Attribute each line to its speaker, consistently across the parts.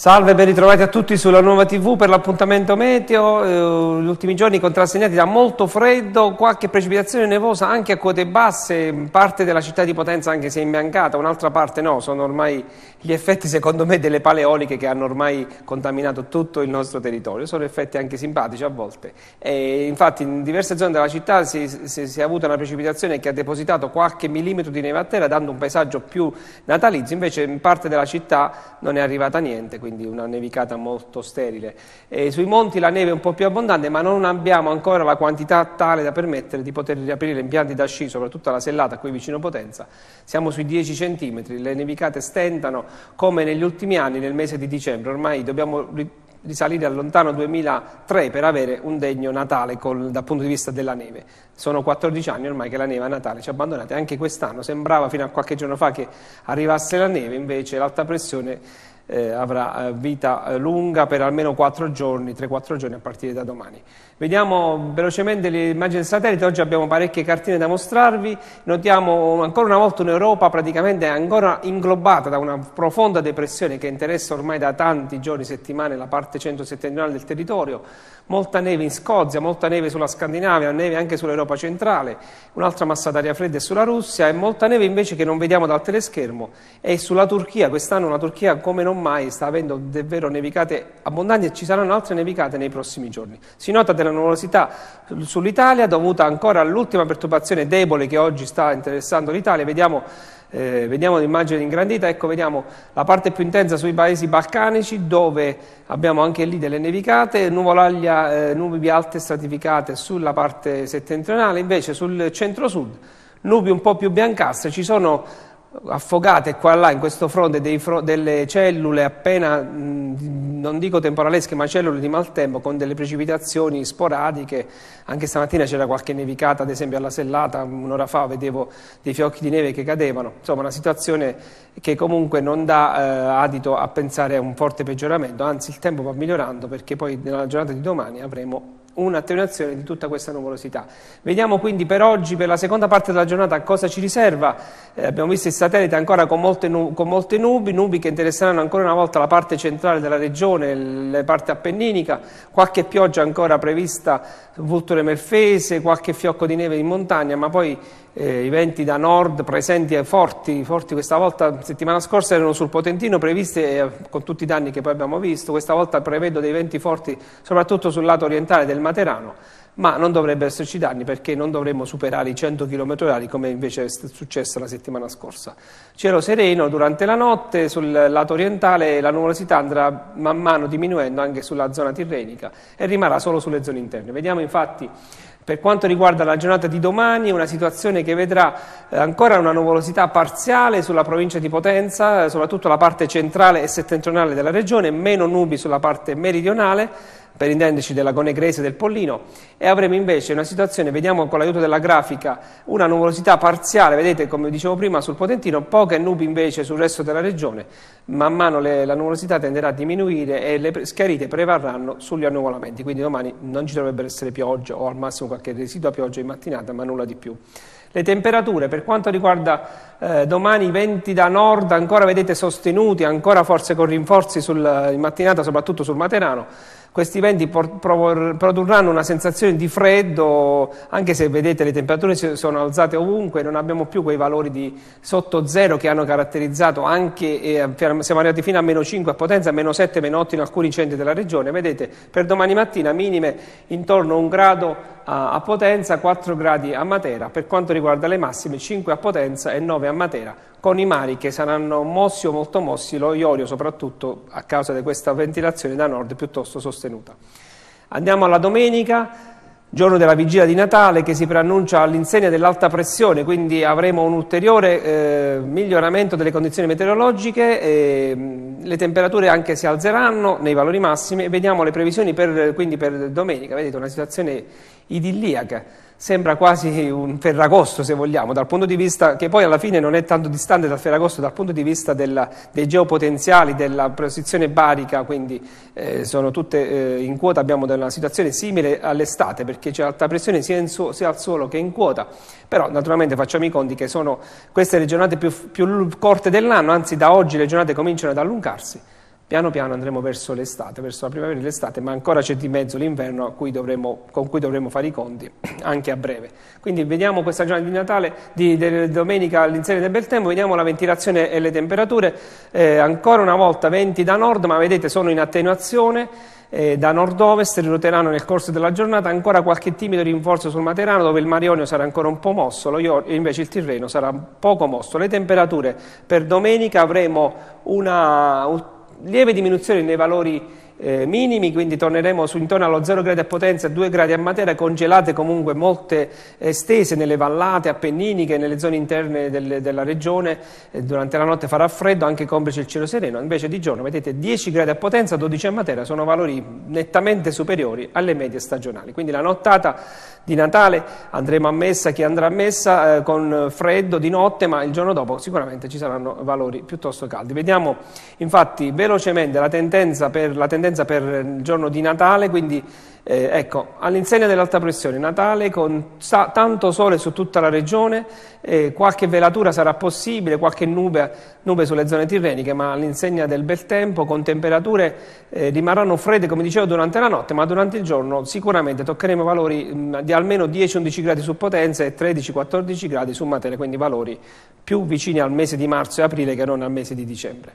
Speaker 1: Salve, ben ritrovati a tutti sulla nuova TV per l'appuntamento meteo. Eh, gli ultimi giorni contrassegnati da molto freddo, qualche precipitazione nevosa anche a quote basse, parte della città di Potenza anche se è imbiancata, un'altra parte no, sono ormai gli effetti secondo me delle paleoliche che hanno ormai contaminato tutto il nostro territorio, sono effetti anche simpatici a volte. E infatti in diverse zone della città si, si, si è avuta una precipitazione che ha depositato qualche millimetro di neve a terra dando un paesaggio più natalizio, invece in parte della città non è arrivata niente quindi una nevicata molto sterile. E sui monti la neve è un po' più abbondante, ma non abbiamo ancora la quantità tale da permettere di poter riaprire impianti da sci, soprattutto alla Sellata, qui vicino Potenza. Siamo sui 10 cm, le nevicate stentano come negli ultimi anni, nel mese di dicembre. Ormai dobbiamo risalire al lontano 2003 per avere un degno Natale col, dal punto di vista della neve. Sono 14 anni ormai che la neve a Natale ci ha abbandonati, anche quest'anno sembrava fino a qualche giorno fa che arrivasse la neve, invece l'alta pressione eh, avrà eh, vita eh, lunga per almeno 4 giorni, 3-4 giorni a partire da domani. Vediamo velocemente le immagini satellite, oggi abbiamo parecchie cartine da mostrarvi, notiamo ancora una volta un'Europa praticamente ancora inglobata da una profonda depressione che interessa ormai da tanti giorni, settimane la parte centro-settentrionale del territorio, molta neve in Scozia, molta neve sulla Scandinavia, neve anche sull'Europa centrale, un'altra massa d'aria fredda è sulla Russia e molta neve invece che non vediamo dal teleschermo è sulla Turchia, quest'anno la Turchia come non mai sta avendo davvero nevicate abbondanti e ci saranno altre nevicate nei prossimi giorni. Si nota della nuvolosità sull'Italia dovuta ancora all'ultima perturbazione debole che oggi sta interessando l'Italia. Vediamo, eh, vediamo l'immagine ingrandita, ecco vediamo la parte più intensa sui paesi balcanici dove abbiamo anche lì delle nevicate, nuvolaglia, eh, nubi alte stratificate sulla parte settentrionale, invece sul centro-sud nubi un po' più biancastre, ci sono affogate qua e là in questo fronte fro delle cellule appena, mh, non dico temporalesche, ma cellule di maltempo con delle precipitazioni sporadiche. Anche stamattina c'era qualche nevicata, ad esempio alla Sellata, un'ora fa vedevo dei fiocchi di neve che cadevano. Insomma, una situazione che comunque non dà eh, adito a pensare a un forte peggioramento, anzi il tempo va migliorando perché poi nella giornata di domani avremo un'attenuazione di tutta questa nuvolosità. Vediamo quindi per oggi, per la seconda parte della giornata, cosa ci riserva. Eh, abbiamo visto il satellite ancora con molte, nu- con molte, nubi, nubi che interesseranno ancora una volta la parte centrale della regione, la parte appenninica, qualche pioggia ancora prevista Vulture Melfese, qualche fiocco di neve in montagna, ma poi eh, i venti da nord presenti e forti, forti questa volta, settimana scorsa erano sul Potentino previsti eh, con tutti i danni che poi abbiamo visto, questa volta prevedo dei venti forti soprattutto sul lato orientale del Materano, ma non dovrebbe esserci danni perché non dovremmo superare i 100 km h come invece è successo la settimana scorsa. Cielo sereno durante la notte, sul lato orientale la nuvolosità andrà man mano diminuendo anche sulla zona tirrenica e rimarrà solo sulle zone interne. Vediamo infatti per quanto riguarda la giornata di domani, una situazione che vedrà eh, ancora una nuvolosità parziale sulla provincia di Potenza, soprattutto la parte centrale e settentrionale della regione, meno nubi sulla parte meridionale, per intenderci della Conegrese e del Pollino, e avremo invece una situazione, vediamo con l'aiuto della grafica, una nuvolosità parziale, vedete come dicevo prima sul Potentino, poche nubi invece sul resto della regione, man mano le, la nuvolosità tenderà a diminuire e le schiarite prevarranno sugli annuvolamenti, quindi domani non ci dovrebbero essere pioggia o al massimo qualche residua pioggia in mattinata, ma nulla di più. Le temperature, per quanto riguarda eh, domani i venti da nord, ancora vedete sostenuti, ancora forse con rinforzi sul, in mattinata, soprattutto sul Materano, questi venti produrranno una sensazione di freddo, anche se vedete le temperature si sono alzate ovunque, non abbiamo più quei valori di sotto zero che hanno caratterizzato anche, eh, siamo arrivati fino a meno 5 a Potenza, meno 7, meno 8 in alcuni centri della regione. Vedete, per domani mattina minime intorno a un grado a, a Potenza, 4 gradi a Matera. Per quanto riguarda le massime, 5 a Potenza e 9 a Matera con i mari che saranno mossi o molto mossi, lo Iorio soprattutto a causa di questa ventilazione da nord piuttosto sostenuta. Andiamo alla domenica, giorno della vigilia di Natale che si preannuncia all'insegna dell'alta pressione, quindi avremo un ulteriore eh, miglioramento delle condizioni meteorologiche, e, le temperature anche si alzeranno nei valori massimi e vediamo le previsioni per, quindi per domenica, vedete una situazione idilliaca sembra quasi un Ferragosto se vogliamo, dal punto di vista che poi alla fine non è tanto distante dal Ferragosto dal punto di vista della, dei geopotenziali, della posizione barica, quindi eh, sono tutte eh, in quota, abbiamo una situazione simile all'estate perché c'è alta pressione sia, su, sia, al suolo che in quota, però naturalmente facciamo i conti che sono queste le giornate più, più corte dell'anno, anzi da oggi le giornate cominciano ad allungarsi piano piano andremo verso l'estate, verso la primavera e l'estate, ma ancora c'è di mezzo l'inverno con cui dovremo fare i conti anche a breve. Quindi vediamo questa giornata di Natale, di, di domenica all'insegna del bel tempo, vediamo la ventilazione e le temperature, eh, ancora una volta venti da nord, ma vedete sono in attenuazione eh, da nord-ovest riroteranno nel corso della giornata ancora qualche timido rinforzo sul Materano dove il Marionio sarà ancora un po' mosso, lo invece il Tirreno sarà poco mosso. Le temperature per domenica avremo una lieve diminuzione nei valori eh, minimi, quindi torneremo su intorno allo 0 gradi a Potenza e 2 gradi a Matera, congelate comunque molte estese nelle vallate appenniniche, nelle zone interne del, della regione, eh, durante la notte farà freddo, anche complice il cielo sereno, invece di giorno vedete 10 gradi a Potenza, 12 a Matera, sono valori nettamente superiori alle medie stagionali, quindi la nottata di Natale andremo a messa, chi andrà a messa eh, con freddo di notte, ma il giorno dopo sicuramente ci saranno valori piuttosto caldi. Vediamo infatti velocemente la tendenza per, la tendenza per il giorno di Natale, quindi eh, ecco, all'insegna dell'alta pressione, Natale con sa- tanto sole su tutta la regione, eh, qualche velatura sarà possibile, qualche nube, nube, sulle zone tirreniche, ma all'insegna del bel tempo, con temperature eh, rimarranno fredde, come dicevo, durante la notte, ma durante il giorno sicuramente toccheremo valori mh, di almeno 10-11 gradi su Potenza e 13-14 gradi su Matera, quindi valori più vicini al mese di marzo e aprile che non al mese di dicembre.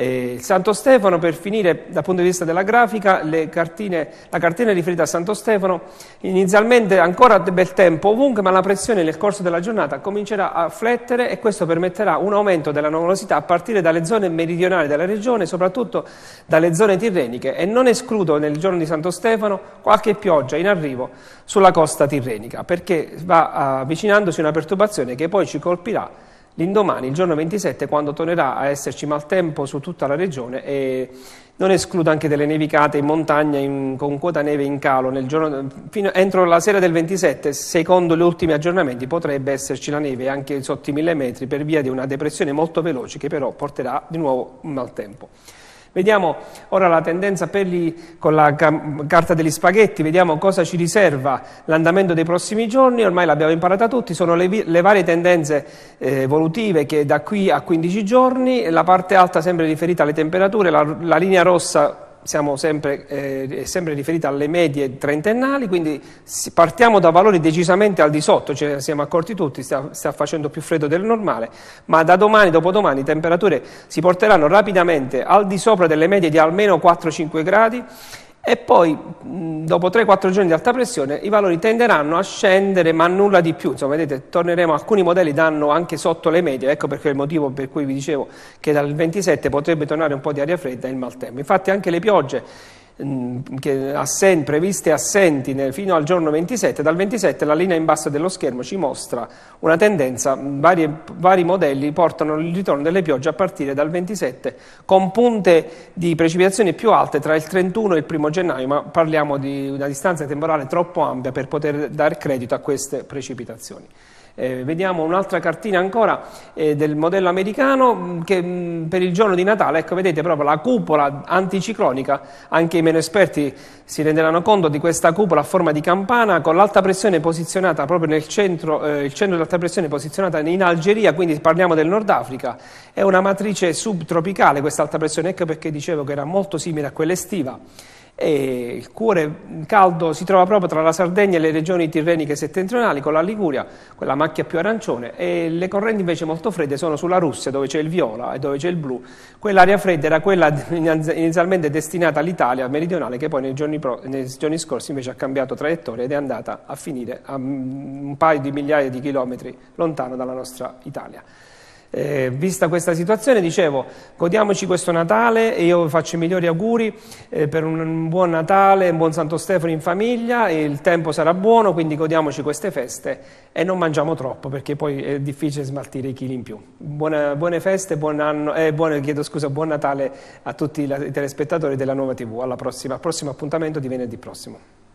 Speaker 1: Eh, Santo Stefano, per finire dal punto di vista della grafica, cartine, la cartina è riferita a Santo Stefano, inizialmente ancora bel tempo ovunque, ma la pressione nel corso della giornata comincerà a flettere e questo permetterà un aumento della nuvolosità a partire dalle zone meridionali della regione, soprattutto dalle zone tirreniche. E non escludo nel giorno di Santo Stefano qualche pioggia in arrivo sulla costa tirrenica, perché va avvicinandosi una perturbazione che poi ci colpirà l'indomani, il giorno 27, quando tornerà a esserci maltempo su tutta la regione e non escludo anche delle nevicate in montagna in, con quota neve in calo giorno, fino, entro la sera del 27, secondo gli ultimi aggiornamenti, potrebbe esserci la neve anche sotto i mille metri per via di una depressione molto veloce che però porterà di nuovo maltempo. Vediamo ora la tendenza per gli, con la carta degli spaghetti, vediamo cosa ci riserva l'andamento dei prossimi giorni, ormai l'abbiamo imparata tutti, sono le, le varie tendenze eh, evolutive che da qui a 15 giorni, la parte alta sempre riferita alle temperature, la, la linea rossa siamo sempre, eh, sempre riferiti alle medie trentennali, quindi partiamo da valori decisamente al di sotto, cioè siamo accorti tutti, sta, sta facendo più freddo del normale, ma da domani, dopodomani, le temperature si porteranno rapidamente al di sopra delle medie di almeno 4-5 gradi e poi dopo 3-4 giorni di alta pressione i valori tenderanno a scendere ma nulla di più, insomma vedete torneremo, alcuni modelli danno anche sotto le medie, ecco perché è il motivo per cui vi dicevo che dal 27 potrebbe tornare un po' di aria fredda e il maltempo, infatti anche le piogge Mm, che assenti, previste assenti nel, fino al giorno 27, dal 27 la linea in basso dello schermo ci mostra una tendenza, mm, vari, vari modelli portano il ritorno delle piogge a partire dal 27 con punte di precipitazioni più alte tra il 31 e il 1 gennaio, ma parliamo di una distanza temporale troppo ampia per poter dare credito a queste precipitazioni. Eh, vediamo un'altra cartina ancora eh, del modello americano mm, che mh, mm, per il giorno di Natale, ecco vedete proprio la cupola anticiclonica, anche i meno esperti si renderanno conto di questa cupola a forma di campana con l'alta pressione posizionata proprio nel centro, eh, il centro dell'alta pressione posizionata in Algeria, quindi parliamo del Nord Africa, è una matrice subtropicale questa alta pressione, ecco perché dicevo che era molto simile a quella estiva e il cuore caldo si trova proprio tra la Sardegna e le regioni tirreniche settentrionali con la Liguria, quella macchia più arancione e le correnti invece molto fredde sono sulla Russia dove c'è il viola e dove c'è il blu. Quell'area fredda era quella inizialmente destinata all'Italia meridionale che poi nei giorni, pro, nei giorni scorsi invece ha cambiato traiettoria ed è andata a finire a un paio di migliaia di chilometri lontano dalla nostra Italia. Eh, vista questa situazione, dicevo, godiamoci questo Natale e io faccio i migliori auguri eh, per un buon Natale, un buon Santo Stefano in famiglia, il tempo sarà buono, quindi godiamoci queste feste e non mangiamo troppo perché poi è difficile smaltire i chili in più. Buone, buone feste, buon, anno, eh, buone, scusa, buon Natale a tutti i telespettatori della Nuova TV, alla prossima, al prossimo appuntamento di venerdì prossimo.